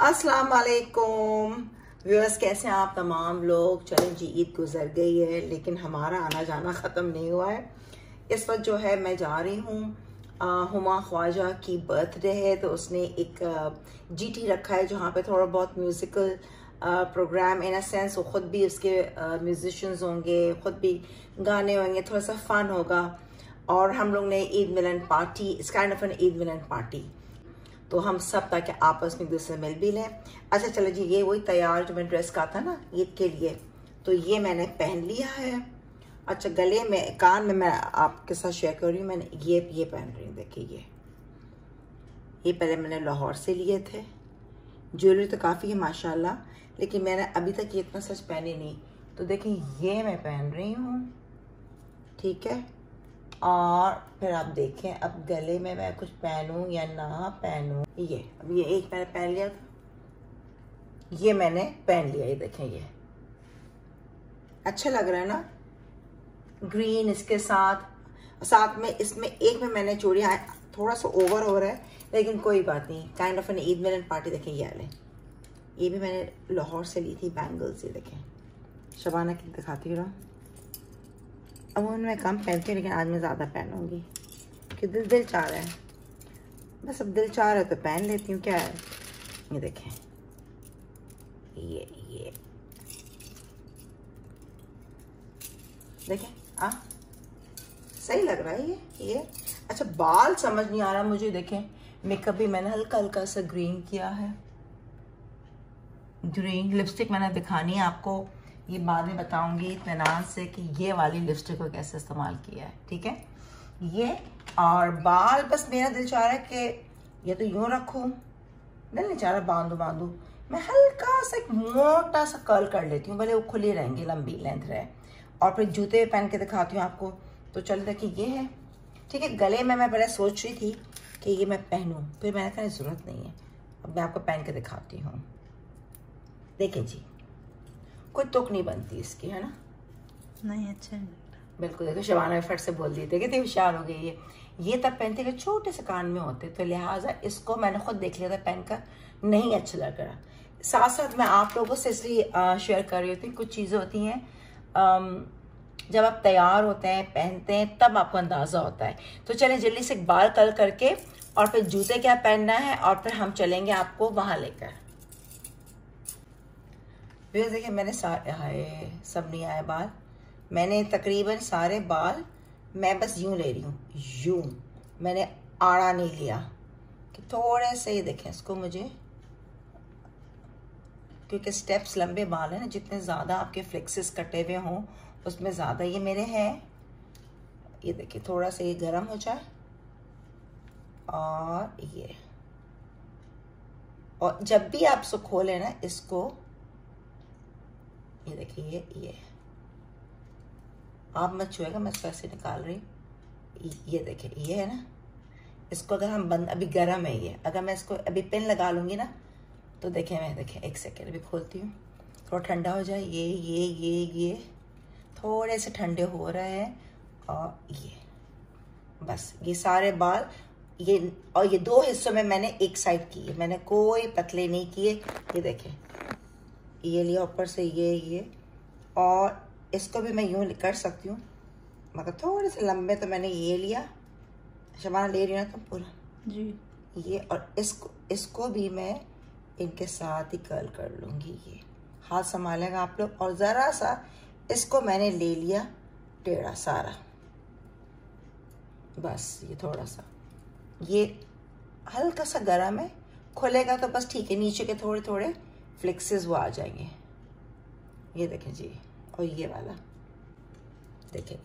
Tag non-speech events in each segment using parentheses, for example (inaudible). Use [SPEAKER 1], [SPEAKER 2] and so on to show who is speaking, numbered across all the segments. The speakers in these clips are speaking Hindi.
[SPEAKER 1] अस्सलाम वालेकुम व्यूअर्स, कैसे हैं आप तमाम लोग? चलें जी, ईद गुजर गई है, लेकिन हमारा आना जाना ख़त्म नहीं हुआ है। इस वक्त जो है, मैं जा रही हूँ हुमा ख्वाजा की बर्थडे है तो उसने एक जीटी रखा है, जहाँ पे थोड़ा बहुत musical program in a sense वो ख़ुद भी उसके म्यूजिशंस होंगे, ख़ुद भी गाने होंगे, थोड़ा सा फन होगा। और हम लोग ने ईद मिलन पार्टी इस kind of an Eid Milan party तो हम सब ताकि आपस में एक दूसरे मिल भी लें। अच्छा चलो जी, ये वही तैयार जो मैं ड्रेस का था ना ईद के लिए। तो ये मैंने पहन लिया है। अच्छा गले में, कान में मैं आपके साथ शेयर कर रही हूँ, मैंने ये ये पहन रही हूँ, देखिए ये। ये पहले मैंने लाहौर से लिए थे। ज्वेलरी तो काफ़ी है, माशाल्लाह, लेकिन मैंने अभी तक ये इतना सच पहनी नहीं। तो देखें ये मैं पहन रही हूँ। ठीक है? और फिर आप देखें, अब गले में मैं कुछ पहनूं या ना पहनूं, ये, अब ये एक मैंने पहन लिया ये मैंने पहन लिया, ये देखें ये। अच्छा लग रहा है ना? ग्रीन इसके साथ साथ में इसमें एक में मैंने चूड़ी थोड़ा सा ओवर हो रहा है, लेकिन कोई बात नहीं kind of an Eid Milan party देखें, ये वाले। ये भी मैंने लाहौर से ली थी बैंगल्स ये देखें। शबाना की दिखाती रहा अब मैं कम पहनती हूँ, लेकिन आज मैं ज़्यादा पहनूँगी। कि दिल दिल चाह रहा है। बस अब दिल चाह रहा है तो पहन लेती हूँ, क्या है? ये देखें। ये ये। देखें, आ। सही लग रहा है ये ये। अच्छा बाल समझ नहीं आ रहा मुझे, देखें। मेकअप भी मैंने हल्का हल्का सा ग्रीन किया है। ग्रीन लिपस्टिक मैंने दिखानी है आपको। ये बाद में बताऊँगी इतमान से कि ये वाली लिपस्टिक को कैसे इस्तेमाल किया है, ठीक है? ये, और बाल बस मेरा दिल चाह रहा है कि ये तो यूँ रखूँ। दिल नहीं चाह रहा बांधू बांधू। मैं हल्का सा एक मोटा सा कर्ल कर लेती हूँ, भले वो खुली रहेंगी, लंबी लेंथ रहे। और फिर जूते पहन के दिखाती हूँ आपको। तो चल देखिए, ये है। ठीक है, गले में मैं पहले सोच रही थी कि ये मैं पहनूं, फिर मैंने कहा ज़रूरत नहीं है। अब मैं आपको पहन के दिखाती हूँ। देखें जी कोई तुक नहीं बनती इसकी है ना?
[SPEAKER 2] नहीं अच्छा नहीं
[SPEAKER 1] बिल्कुल देखो शबाना फट से बोल दी थी कितनी होशियार हो गई है। ये तब पहनते थे छोटे से कान में होते तो लिहाजा इसको मैंने खुद देख लिया था पहनकर नहीं अच्छा लग रहा। साथ साथ मैं आप लोगों से इसलिए शेयर कर रही होती कुछ चीज़ें होती हैं जब आप तैयार होते हैं पहनते हैं तब आपको अंदाज़ा होता है। तो चले जल्दी से बाल कल करके और फिर जूते क्या पहनना है और फिर हम चलेंगे आपको वहाँ लेकर। फिर देखिए मैंने सारे हाय, सब नहीं आए बाल। मैंने तकरीबन सारे बाल मैं बस यूँ ले रही हूँ, यूँ। मैंने आड़ा नहीं लिया। कि थोड़े से ही देखें इसको मुझे। क्योंकि स्टेप्स लंबे बाल हैं ना, जितने ज़्यादा आपके फ्लेक्सेस कटे हुए हों, उसमें ज़्यादा ये मेरे हैं। ये देखिए, थोड़ा सा ये गर्म हो जाए। और ये। और जब भी आप इसको खोलें ना, इसको ये देखिए, ये ये। आप मत छुएगा, मैं ऐसे निकाल रही ये देखिए, ये है ना? इसको अगर हम बंद, अभी गर्म है ये। अगर मैं इसको अभी पिन लगा लूँगी ना तो देखें मैं देखें एक सेकेंड अभी खोलती हूँ। थोड़ा ठंडा हो जाए। ये ये ये ये। थोड़े से ठंडे हो रहे हैं। और ये। बस, ये सारे बाल, ये, और ये दो हिस्सों में मैंने एक साइड किए। मैंने कोई पतले नहीं किए। ये देखें ये लिया ऊपर से ये ये। और इसको भी मैं यूँ कर सकती हूँ। मगर थोड़े से लंबे तो मैंने ये लिया। शबाना ले रही हूँ ना तुम पूरा।
[SPEAKER 2] जी।
[SPEAKER 1] ये और इसको इसको भी मैं इनके साथ ही कर्ल कर लूँगी ये। हाथ संभालेगा आप लोग। और ज़रा सा इसको मैंने ले लिया टेढ़ा सारा। बस ये थोड़ा सा। ये हल्का सा गर्म है। खुलेगा तो बस ठीक है नीचे के थोड़े थोड़े फ्लिक्सेस वो आ जाएँगे। ये देखें जी, और ये वाला। देखें।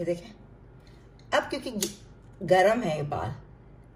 [SPEAKER 1] ये देखें। अब क्योंकि गरम है ये बाल।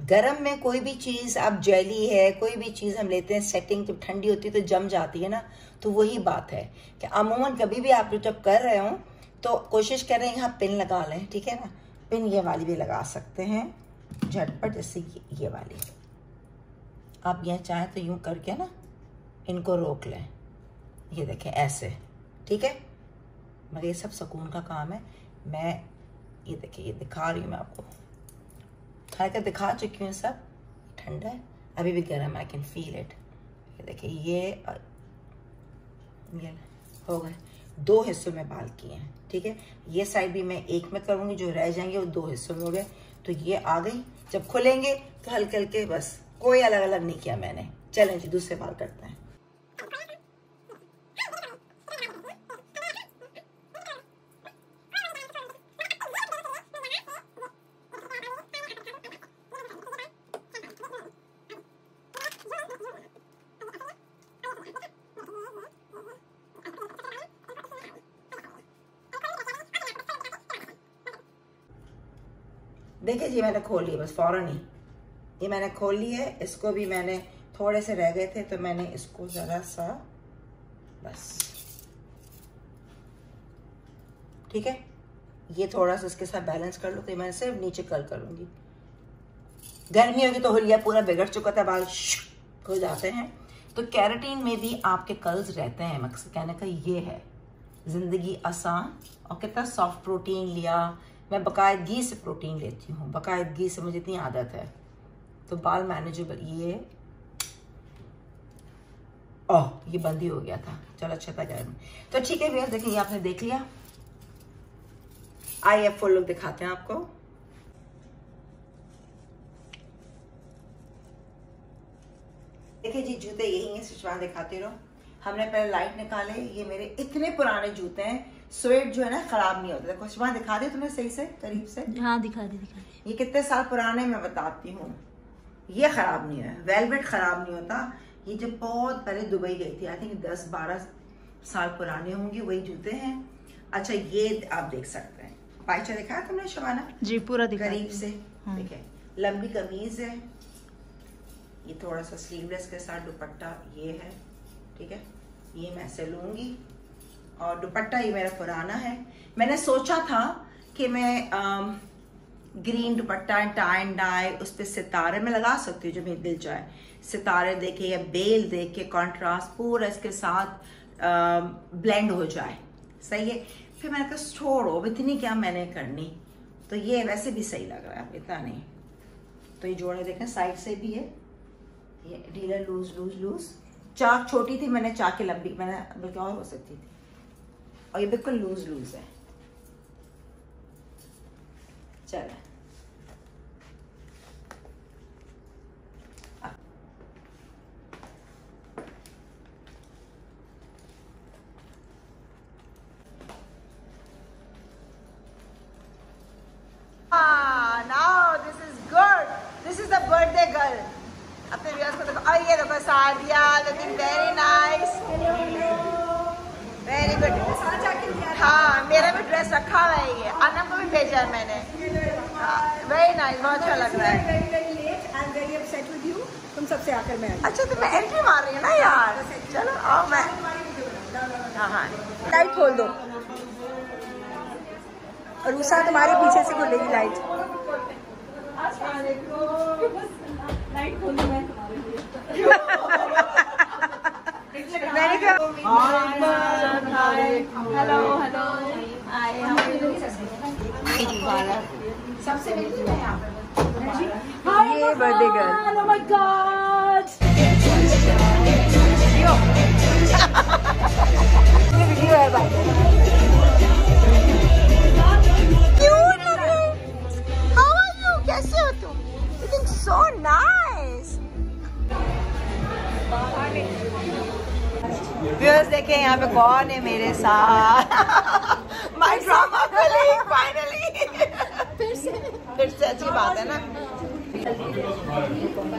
[SPEAKER 1] गरम में कोई भी चीज़, अब जेली है, कोई भी चीज़ हम लेते हैं सेटिंग जब ठंडी होती है तो जम जाती है ना तो वही बात है कि अमूमन कभी भी आप जब कर रहे हो तो कोशिश करें यहाँ पिन लगा लें, ठीक है ना? पिन ये वाली भी लगा सकते हैं। झटपट जैसे ये, ये वाली। आप यह चाहें तो यूँ करके ना इनको रोक लें। ये देखें ऐसे। ठीक है? मगर ये सब सुकून का काम है। मैं ये देखिए ये दिखा रही हूँ मैं आपको। हालाँकि दिखा चुकी हूँ सब? ठंडा है। अभी भी गर्म आई कैन फील इट ये देखिए ये और ये हो गए। दो हिस्सों में बाल किए हैं, ठीक है? ये साइड भी मैं एक में करूँगी, जो रह जाएँगे वो दो हिस्सों में हो गए। तो ये आ गई। जब खुलेंगे तो हल्के हल्के बस, कोई अलग अलग नहीं किया मैंने। चलें जी, दूसरे बाल करते हैं। मैंने खोल लिया बस फ़ौरन ही। ये मैंने खोल ली है, इसको भी मैंने थोड़े से रह गए थे तो मैंने इसको ज़रा सा, बस। ठीक है? ये थोड़ा सा इसके साथ बैलेंस कर लो तो मैं सिर्फ़ नीचे कल करूँगी। गर्मी होगी तो होलिया पूरा बिगड़ चुका था, बाल हो जाते हैं। तो कैरेटीन में भी आपके कल्स रहते हैं, मकसद कहने का ये है। ज़िंदगी आसान, और कितना सॉफ्ट प्रोटीन लिया मैं बाकायदगी से प्रोटीन लेती हूँ। बाकायदगी से मुझे इतनी आदत है। तो बाल मैनेजेबल, ये ओह, ये बंद ही हो गया था। चलो अच्छा था गर्म तो ठीक है, भैया, देखिए, ये आपने देख लिया। आई एफ़ फुल दिखाते हैं आपको। देखिए जी, जूते यही हैं सुचवान दिखाते रहो। हमने पहले लाइट निकाले, ये मेरे इतने पुराने जूते हैं। स्वेट जो है ना खराब नहीं होता। देखो सुबह दिखा दे तुम्हें सही से करीब से?
[SPEAKER 2] हाँ दिखा दे दिखा दे।
[SPEAKER 1] ये कितने साल पुराने मैं बताती हूँ। ये खराब नहीं है। वेलवेट खराब नहीं होता। ये जब बहुत पहले दुबई गई थी आई थिंक दस बारह साल पुराने होंगे वही जूते हैं। अच्छा ये आप देख सकते हैं। पाइचा दिखाया तुमने शबाना
[SPEAKER 2] जी पूरा दिखा
[SPEAKER 1] करीब से।
[SPEAKER 2] हाँ।
[SPEAKER 1] देखे लंबी कमीज है। ये थोड़ा सा स्लीवलेस के साथ दुपट्टा ये है। ठीक है। ये मैं ऐसे लूँगी। और दुपट्टा ये मेरा पुराना है। मैंने सोचा था कि मैं आम, green dupatta tie and dye उस पर सितारे में लगा सकती हूँ जो मेरी दिल जाए सितारे देखे या बेल देख के कॉन्ट्रास्ट पूरा इसके साथ ब्लेंड हो जाए। सही है? फिर मैंने कहा छोड़ो इतनी क्या मैंने करनी? तो ये वैसे भी सही लग रहा है इतना नहीं। तो ये जोड़े देखें साइड से भी है। ये ढीला लूज लूज लूज चाक छोटी थी मैंने चाक की लंबी मैंने बल्कि और हो सकती थी? और ये बिल्कुल लूज लूज है। चलो Ah, now this is good. This is the birthday girl. अपने व्यूअर्स को देखो और ये देखो Sadia looking very nice very good हाँ मेरा भी ड्रेस रखा हुआ है ये अनम को भी भेजा है मैंने वेरी नाइस बहुत अच्छा लग रहा है.
[SPEAKER 3] तुम सबसे आकर मैं
[SPEAKER 1] अच्छा तो मैं एंट्री मार रही हूँ ना यार. चलो आओ मैं. हाँ हाँ.
[SPEAKER 3] लाइट खोल दो. और उषा तुम्हारे पीछे से खुलेगी लाइट लाइट खोल दो मैं (laughs)
[SPEAKER 1] मैंने कहा
[SPEAKER 3] हेलो हेलो सबसे मैं यहाँ
[SPEAKER 1] ये बर्थडे गर्ल
[SPEAKER 3] my
[SPEAKER 1] वीडियो भाई क्यूट लग रहे हाउ आर यू कैसे तुम you think so nice viewers देखें यहाँ पे कौन है मेरे साथ? माय ड्रामा कलीग फाइनली फिर से। फिर से अच्छी बात है ना।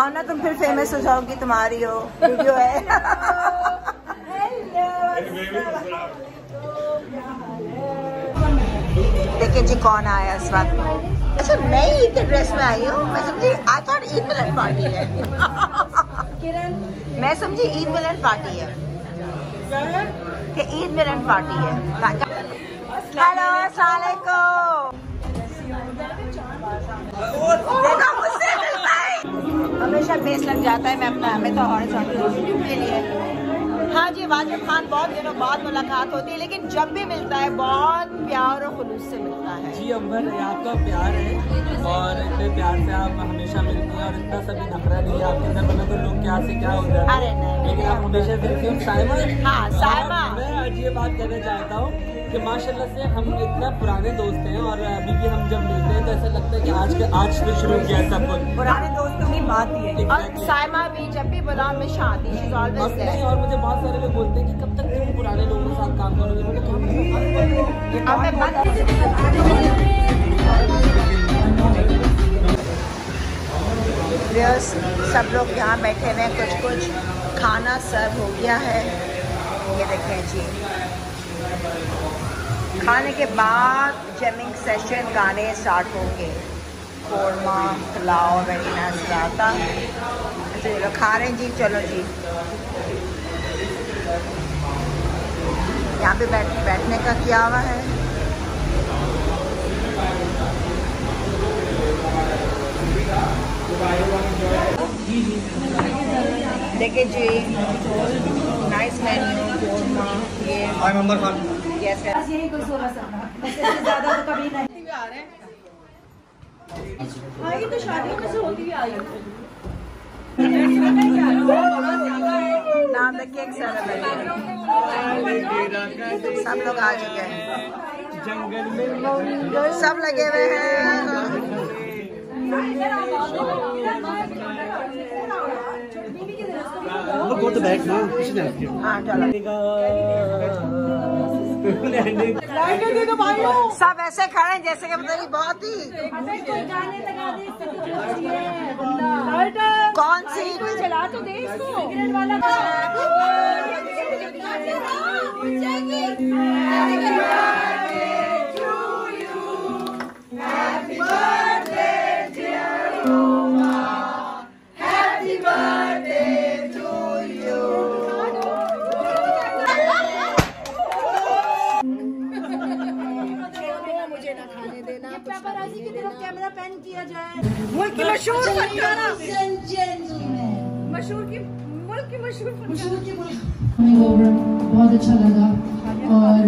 [SPEAKER 1] आओ ना तुम फिर फ़ेमस हो जाओगी तुम्हारी हो वीडियो है। देखिए जी कौन आया इस वक्त अच्छा मैं ईद के ड्रेस में आई हूँ मैं समझी I thought Eid Milan party है। मैं समझी ईद मिलन पार्टी है। कि ईद मिलन पार्टी है। हेलो है हमेशा बेस लग जाता है मैं अपना हमें तो हॉरिजॉन्टल के लिए। हाँ जी वाजिब खान बहुत दिनों बाद मुलाकात होती है लेकिन जब भी मिलता है बहुत प्यार और खुलूस से मिलता है।
[SPEAKER 4] जी अंबर ये आपका प्यार है और इतने प्यार से आप हमेशा मिलती हैं और इतना सभी नखरा नहीं है आपके अंदर मतलब तो लोग क्या से क्या हो। जाते
[SPEAKER 1] अरे
[SPEAKER 4] हैं
[SPEAKER 1] नहीं,
[SPEAKER 4] लेकिन आप हमेशा मिलती हो साइमा
[SPEAKER 1] हाँ, साइमा।
[SPEAKER 4] मैं आज ये बात कहना चाहता हूँ कि माशाल्लाह से हम इतना पुराने दोस्त हैं और अभी भी हम जब मिलते हैं तो ऐसा लगता है कि आज के आज से शुरू किया सब कुछ।
[SPEAKER 1] पुराने दोस्तों की बात ही। है और. साइमा भी जब भी बुला में शादी शी ऑलवेज
[SPEAKER 4] नहीं और मुझे बहुत सारे लोग बोलते हैं कि कब तक तुम पुराने लोगों के साथ काम करोगे? मैंने कहा
[SPEAKER 1] मैं बात सब लोग यहाँ बैठे हुए हैं कुछ कुछ खाना सर्व हो गया है। ये देखें जी। खाने के बाद जमिंग सेशन गाने स्टार्ट होंगे। कौरमा पुलाव वेरी नाइस राता अच्छा खा रहे जी, चलो जी। यहाँ पे बैठ, बैठने का क्या हुआ है। देखिए जी nice menu
[SPEAKER 5] I member Khan
[SPEAKER 1] yes
[SPEAKER 3] बस यही कुछ होगा सब बस इससे ज़्यादा तो कभी नहीं। हाँ? ये तो शादियों में से होती हुई आई है।
[SPEAKER 1] नाम द केक सेलिब्रेशन सब लोग आ चुके हैं। जंगल में सब लगे हुए हैं।
[SPEAKER 5] गो टू बैक ना किसी ने किया
[SPEAKER 1] हाँ चलो सब ऐसे खड़े हैं जैसे कि नहीं बहुत ही
[SPEAKER 3] कोई गाने लगा दे इससे तो अच्छी है बंदा
[SPEAKER 1] कौन सी
[SPEAKER 3] चला तो दे इसको सिगरेट वाला की तरफ़ कैमरा पैन किया जाए।
[SPEAKER 1] मुल्क की मशहूर फनकारा।
[SPEAKER 3] मशहूर की मुल्क की मशहूर
[SPEAKER 6] बहुत अच्छा लगा। और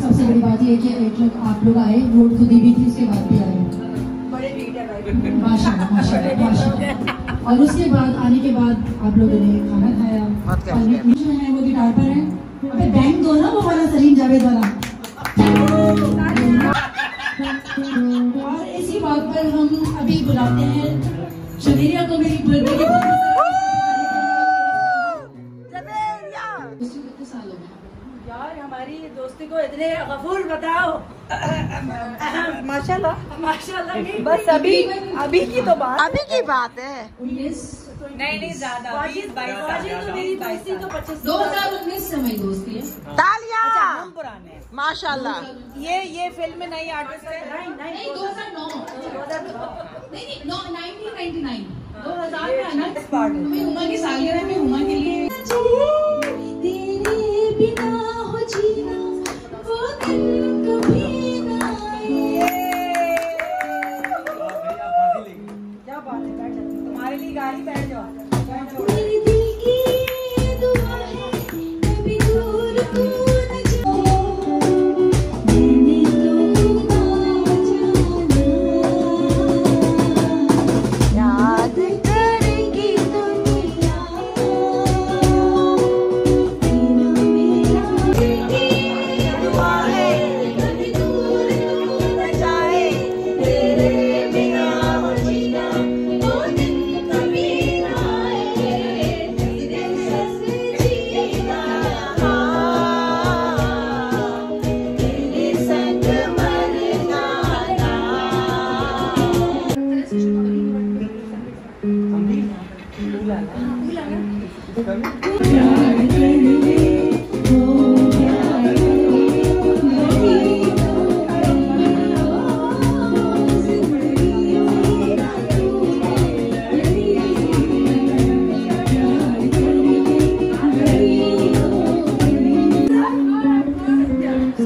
[SPEAKER 6] सबसे बड़ी बात ये है कि एक लोग आप लोग आए रोड खुदी भी थी उसके बाद भी आए। माशाल्लाह माशाल्लाह माशाल्लाह और उसके बाद आने के बाद आप लोगों ने खाना खाया। जो है वो गिटार पर है। अबे बैंक दो ना वो वाला सलीम जावेद वाला। और इसी बात पर हम अभी बुलाते हैं जवेरिया को मेरी बर्थडे के कितने साल हो गए
[SPEAKER 3] यार हमारी दोस्ती को इतने गफूर बताओ।
[SPEAKER 1] माशाल्लाह।
[SPEAKER 3] माशाल्लाह बस अभी अभी की तो बात
[SPEAKER 1] अभी की बात है।
[SPEAKER 6] उन्नीस
[SPEAKER 3] नहीं नहीं ज़्यादा तो दोस्ती तो
[SPEAKER 6] दो हज़ार उन्नीस से दोस्ती है।
[SPEAKER 1] तालियाँ!
[SPEAKER 3] हम पुराने
[SPEAKER 1] माशाल्लाह।
[SPEAKER 3] ये ये फ़िल्म में नई आर्टिस्ट है। नहीं नहीं
[SPEAKER 6] नहीं दो हज़ार नौ। नहीं नहीं नौ नाइनटीन नाइनटी नाइन। दो हज़ार में आना उमा की सालगिरह में उमा के लिए। बिना हो जीना वो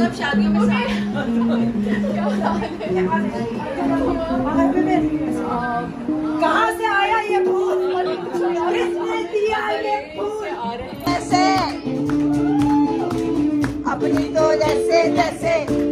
[SPEAKER 6] सब शादियों में
[SPEAKER 3] कहाँ से आया ये दिया ये अपनी
[SPEAKER 1] तो जैसे जैसे